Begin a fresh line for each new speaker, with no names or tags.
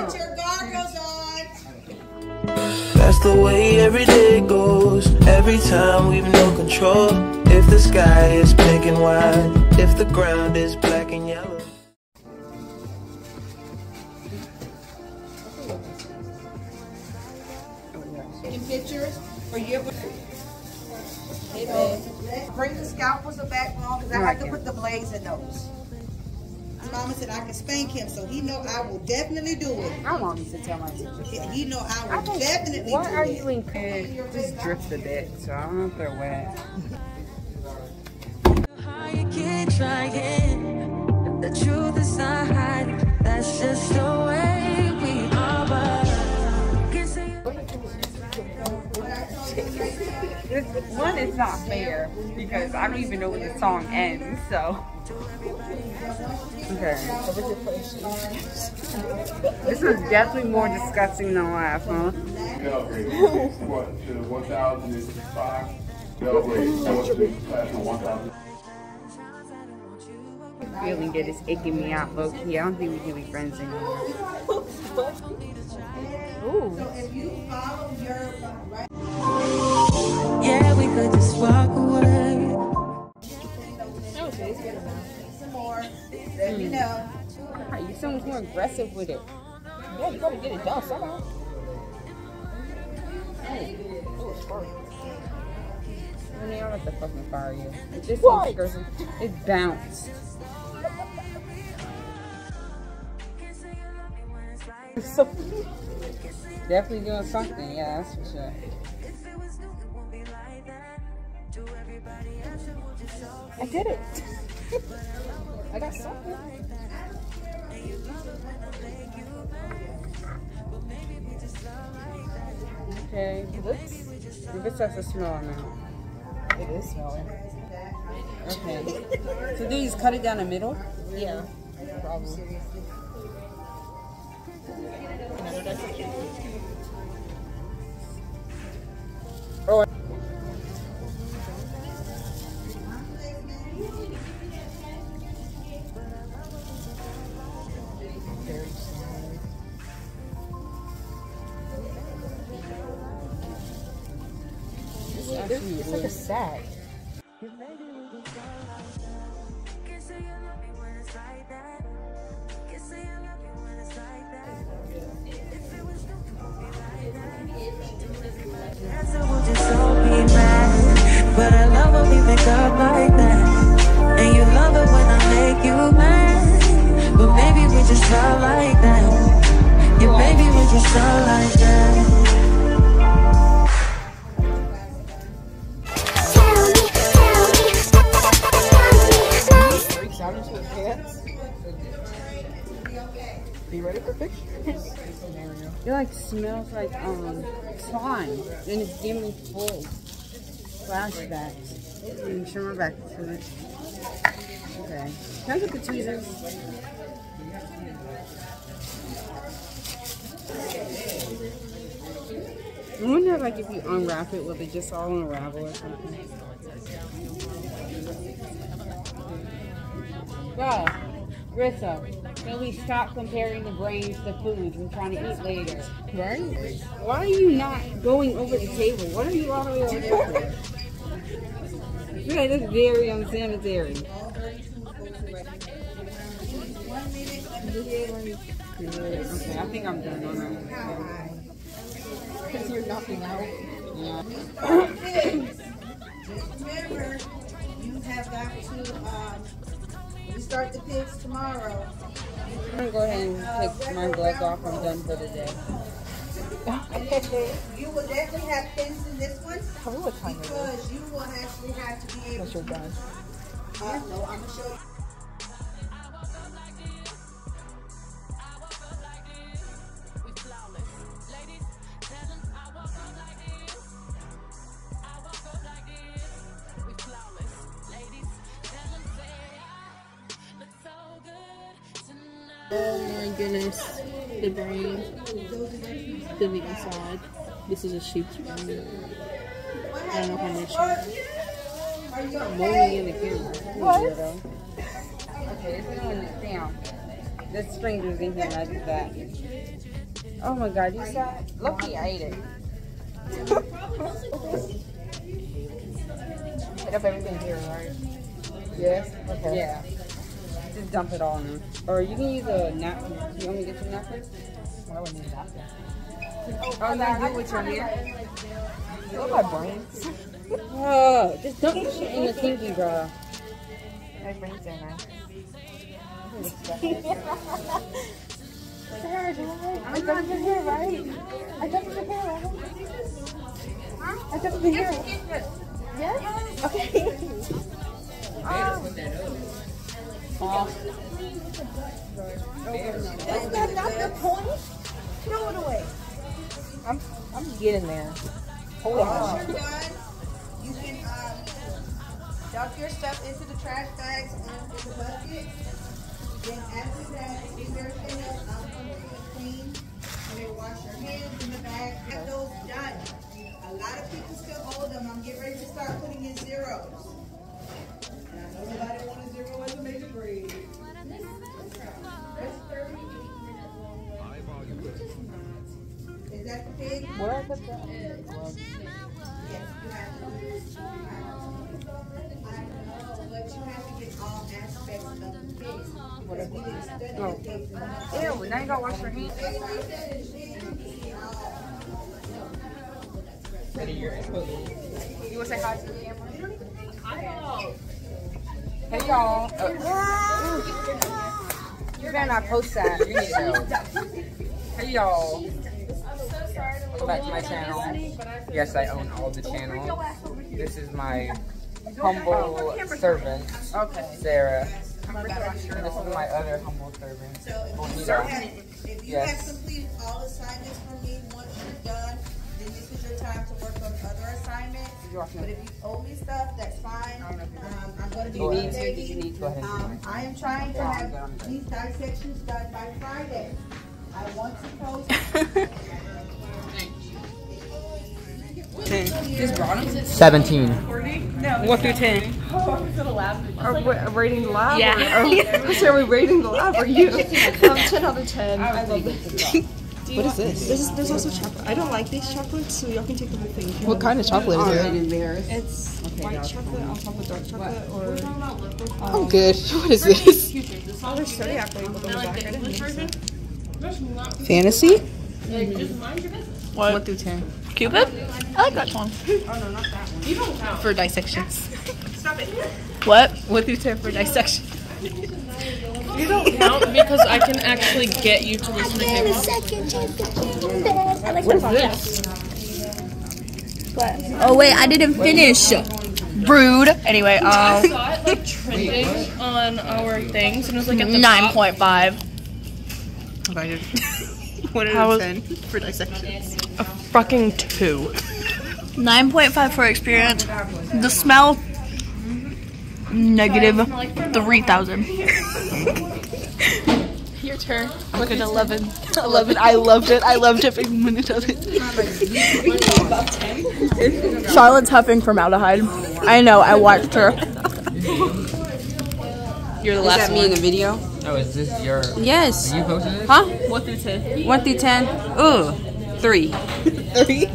Put your goggles on.
That's the way every day goes. Every time we've no control. If the sky is pink and white, if the ground is black and yellow.
Taking pictures for you. Hey. Bring the scalpels the back long because I have to put the blades in those. Mama said I can spank him, so he know I will definitely do it.
I want him to tell my teacher.
Yeah, He know I
I
will
think,
definitely
why
do
are
it.
you in It just drips a bit, so I don't know if they're wet.
You keep trying. The truth is not hiding. That's just the way
This one is not fair because I don't even know when the song ends, so. Okay. This is definitely more disgusting than last, huh?
Belgrade. what, to 1005? Belgrade. What's the class of 1000?
Feeling good is aching me out, low key. I don't think we can be friends anymore. Ooh.
Yeah, we could just walk away.
some more, let me know.
You're so much more aggressive with it.
Yeah, you gotta get it done somehow.
I mean, I have to fucking fire you. This
What?
thing goes, it bounced. Definitely doing something, yeah, that's for sure.
I did it. I got something.
Okay. If it starts to smell now.
It is smelling.
Okay. so do you just cut it down the middle?
Yeah, probably.
It's
It's, like a
really-
like
smells like um slime, and it's giving me full flashbacks. Turn my back to it. Okay. Can I get the tweezers? I wonder like if you unwrap it, will it just all unravel or something? Bro, Rissa, can we stop comparing the brains to foods and trying to eat later?
Right?
Why are you not going over the table? What are you all the way over there for? Yeah, that's very unsanitary. Okay, I think I'm done on that.
Because you're knocking out.
Yeah.
Remember, you have got to, um, we start the pigs tomorrow.
I'm gonna go ahead and take my gloves off. I'm done for the day.
You will definitely have pins in this one
Tell me what time it is.
because you will actually have to be able
Once you're done.
Uh, no, I'm gonna show you.
Oh my goodness. The brain. The meat inside. This is a sheep's brain. I don't know how much.
Moaning in the camera. What? Okay, this is on down. This stranger's in here like that. Oh my god, you saw it? Lucky I ate it.
Pick up everything here, right?
Yes?
Okay.
Yeah. Just dump it all in there. Or you can use a napkin. You want me to get you a napkin?
Why would I need that?
Oh, no, you with your.
Look at my brains.
Oh, just dump the shit in the thingy, bro.
My brains are nice. I got the hair right. I got the hair right. I got the hair. Yes. Okay. Isn't that not the point? Throw it away. I'm I'm getting there. Hold on.
Once you're done, you can um, dump your stuff into the trash bags and in the bucket. Then after that, if everything else out completely clean, and then wash your hands in the bag. Get those done. A lot of people still hold them. I'm getting ready to start putting in zeros. Case. Because we didn't study the case.
Ew, now you gotta wash your hands. You wanna say hi to the camera? Hey y'all. You better not post that. You need to. Hey y'all. Welcome back to my channel. Yes, I own all the channels. This is my humble servant,
Okay.
Sarah. And this is my other humble servant, Bonita.
If you
Yes.
have completed all assignments for me, once you're done, then this is your time to work on other assignments. But if you owe me stuff, that's fine. Um, I'm gonna be
Do you need to?
updating.
Did you need to? Go ahead.
Um, I am trying to have these dissections done by Friday. I want to post.
Seventeen.
What through ten?
Are we rating the lab?
Yeah.
Or, or, so are we rating the lab or you? Um, 10 out of 10. I love it. What is this? This is, there's also chocolate. I don't like these chocolates, so y'all can take the whole thing.
What kind of chocolate is it?
And theirs.
It's white chocolate on top of dark chocolate, or
I'm good. What is this?
oh, there's zodiac labeled on the back. I didn't think so.
Fantasy?
What?
One through ten.
Cupid? I like that one. Oh no, not that.
You don't count For dissections. Stop it.
What?
One through ten for dissection.
You don't count because I can actually get you to listen to hip hop.
What is this?
Oh wait, I didn't finish. Rude. Anyway,
I
um,
saw it like trending on our things, and it was like at the
nine
top.
point five.
One out of ten for dissections.
A fucking two.
Nine point five for experience. The smell. Negative three thousand.
Your turn.
Look at eleven. Eleven. I loved it. I loved every minute of it. Charlotte's huffing formaldehyde. I know. I watched her.
You're the
Is
last
that me
one.
in the video?
Oh, is this your?
Yes.
Are you posted this?
Huh?
One through ten.
One through ten? Ooh, three.
Three.